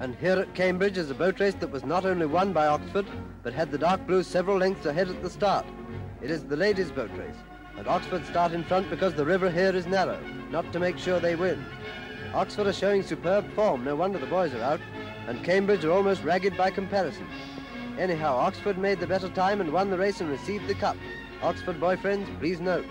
And here at Cambridge is a boat race that was not only won by Oxford, but had the dark blue several lengths ahead at the start. It is the ladies' boat race, and Oxford start in front because the river here is narrow, not to make sure they win. Oxford are showing superb form, no wonder the boys are out, and Cambridge are almost ragged by comparison. Anyhow, Oxford made the better time and won the race and received the cup. Oxford boyfriends, please note.